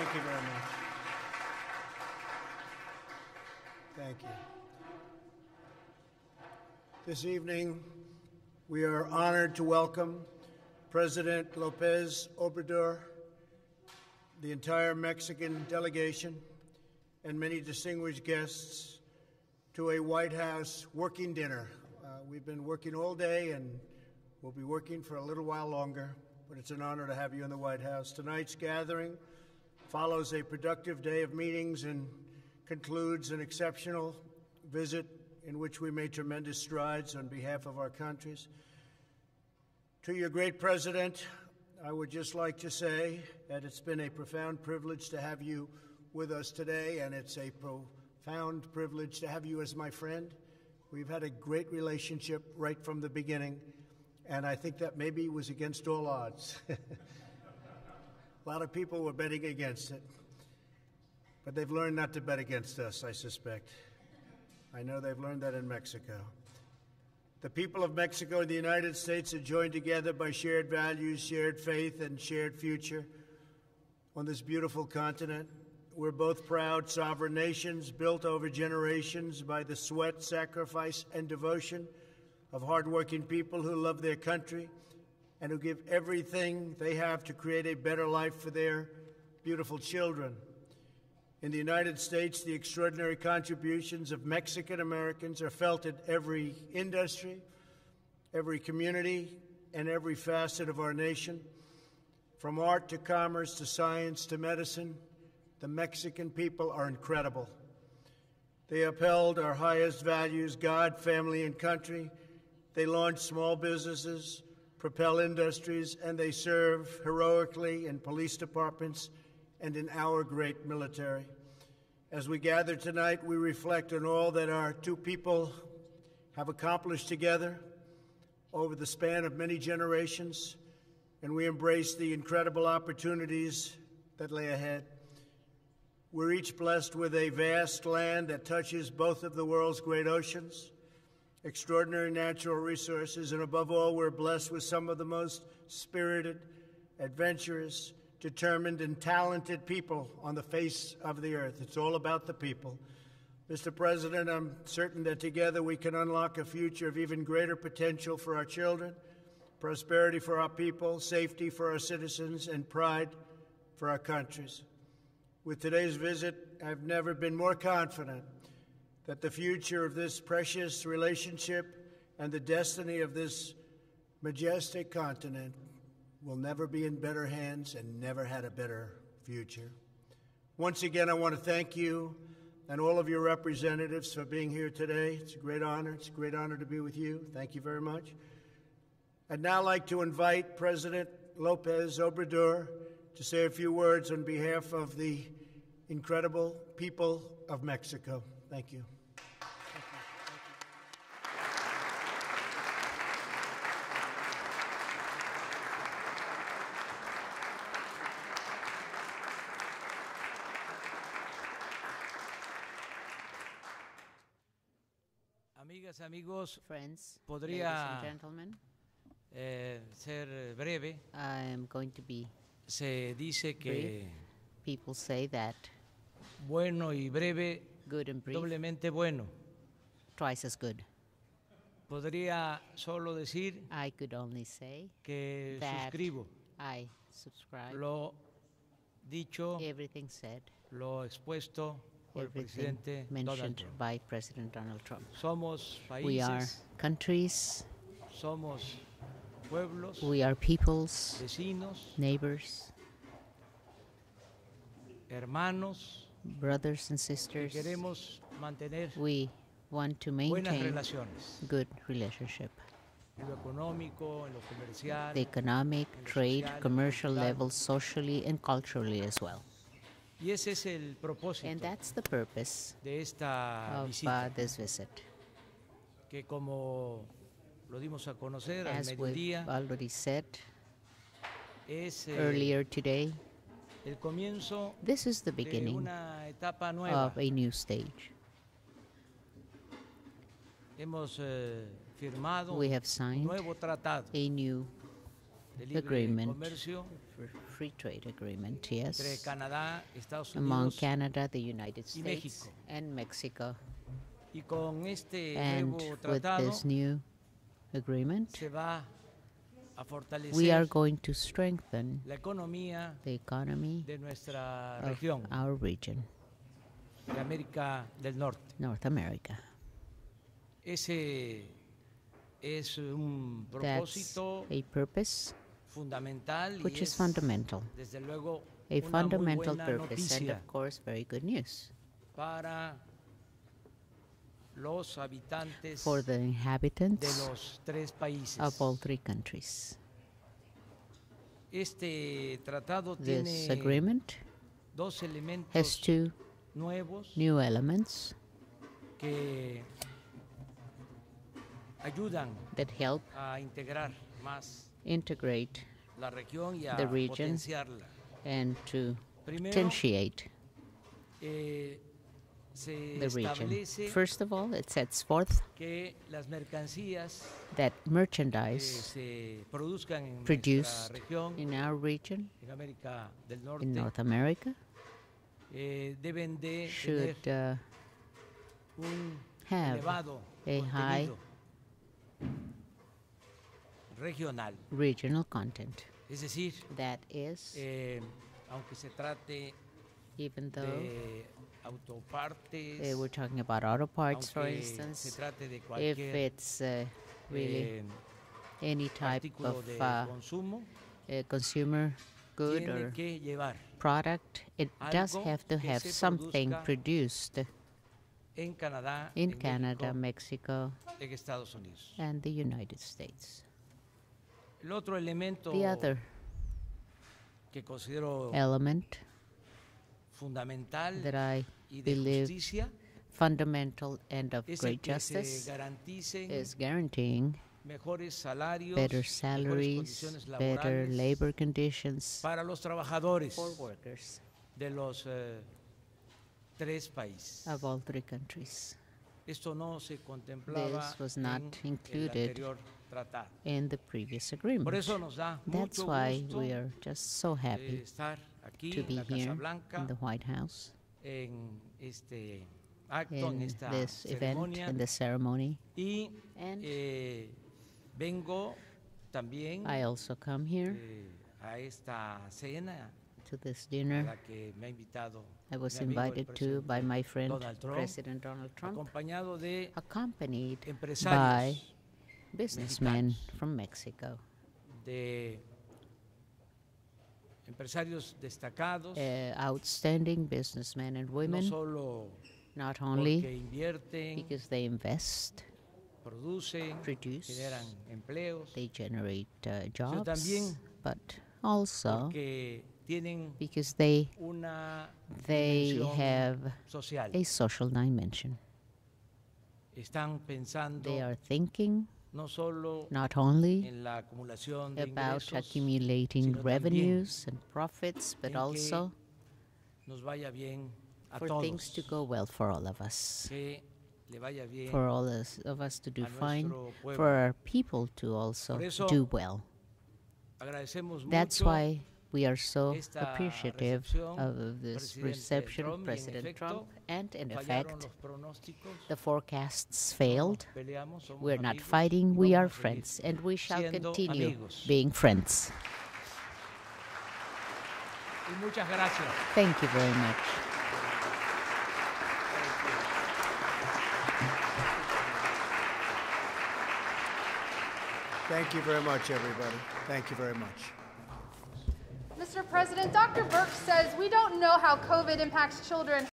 Thank you very much. Thank you. This evening, we are honored to welcome President Lopez Obrador, the entire Mexican delegation, and many distinguished guests to a White House working dinner. Uh, we've been working all day and we'll be working for a little while longer, but it's an honor to have you in the White House. Tonight's gathering follows a productive day of meetings and concludes an exceptional visit in which we made tremendous strides on behalf of our countries. To your great president, I would just like to say that it's been a profound privilege to have you with us today, and it's a profound privilege to have you as my friend. We've had a great relationship right from the beginning, and I think that maybe was against all odds. a lot of people were betting against it, but they've learned not to bet against us, I suspect. I know they've learned that in Mexico. The people of Mexico and the United States are joined together by shared values, shared faith, and shared future on this beautiful continent. We're both proud sovereign nations built over generations by the sweat, sacrifice, and devotion of hardworking people who love their country and who give everything they have to create a better life for their beautiful children. In the United States, the extraordinary contributions of Mexican Americans are felt at every industry, every community, and every facet of our nation. From art to commerce to science to medicine, the Mexican people are incredible. They upheld our highest values God, family, and country. They launched small businesses, propel industries, and they serve heroically in police departments and in our great military. As we gather tonight, we reflect on all that our two people have accomplished together over the span of many generations, and we embrace the incredible opportunities that lay ahead. We're each blessed with a vast land that touches both of the world's great oceans, extraordinary natural resources, and above all, we're blessed with some of the most spirited, adventurous, determined, and talented people on the face of the earth. It's all about the people. Mr. President, I'm certain that together we can unlock a future of even greater potential for our children, prosperity for our people, safety for our citizens, and pride for our countries. With today's visit, I've never been more confident that the future of this precious relationship and the destiny of this majestic continent will never be in better hands and never had a better future. Once again, I want to thank you and all of your representatives for being here today. It's a great honor. It's a great honor to be with you. Thank you very much. I'd now like to invite President Lopez Obrador to say a few words on behalf of the incredible people of Mexico. Thank you. Amigas, amigos, Friends, Podría- ladies and gentlemen, eh, ser breve. I am going to be Se dice que People say that bueno y breve, good and brief, doblemente bueno. twice as good. Podría solo decir I could only say que that suscribo I subscribe lo dicho, everything said, lo expuesto everything presidente mentioned by President Donald Trump. Somos We are countries, somos pueblos, we are peoples, vecinos, neighbors, hermanos, brothers and sisters. queremos mantener We want to maintain good relationship. en lo económico, en lo comercial, The economic, trade, social, en lo commercial cultural. level, socially and culturally as well. Y ese es el propósito And that's the purpose de esta of visita, uh, this visit. que como lo dimos a conocer al As we've mediodía, already said es eh, earlier today, el comienzo this is the de beginning una etapa nueva. of a new stage. Hemos eh, firmado We have un signed nuevo tratado a new agreement free trade agreement, yes, among Canada, the United States, and Mexico. y con este And with this new agreement, se va a we are going to strengthen the economy of our region. North America. Ese es un That's a purpose which is fundamental, a fundamental purpose, and of course, very good news para los habitantes for the inhabitants los tres países. of all three countries. This agreement has two new elements that help a integrar más integrate la región y a The region. and to potentiate eh, the region. First of all, it sets forth que las mercancías that merchandise se produzcan en produced in our region, en América del Norte, in North America, eh, should uh, have a high regional. regional content. Es decir, That is, eh, aunque se trate even though de autopartes, uh, we're talking about auto parts, for instance, trate de if it's uh, really eh, any type of uh, consumo, uh, consumer good or product, it does have to have something produced in Canada, Mexico, en Estados Unidos. and the United States. El otro elemento The other que considero element fundamental that I y de believe justicia fundamental and of great justice is guaranteeing mejores salarios, better salaries, better labor conditions para los trabajadores for workers de los eh, tres países. of all three countries. Esto no se contemplaba This was not included el anterior tratado. In the previous Por agreement. eso nos da That's mucho why gusto we are just so eh, happy estar aquí to be here Blanca in the White House en este acto, in esta this event, in the ceremony. y And eh, vengo también I also come here eh, a esta cena to this dinner la que me ha invitado I was mi amigo, el invited to by my friend Donald Trump, President Donald Trump, de accompanied by businessmen from Mexico, de empresarios destacados, uh, outstanding businessmen and no women, solo not only invierten, because they invest, producen, produce, generan empleos, they generate uh, jobs, también but also because they una they have social. a social dimension. Están pensando They are thinking no not only en la acumulación de about ingresos, accumulating revenues and profits, but also nos vaya bien a for todos, things to go well for all of us, que le vaya bien for all of us to do fine, for our people to also do well. That's mucho why we are so appreciative of this reception of President Trump, and in effect, the forecasts failed. We're not fighting, we are friends, and we shall continue being friends. Y muchas gracias. Thank you very much. Thank you very much, everybody. Thank you very much. Mr. President, Dr. Birx says we don't know how COVID impacts children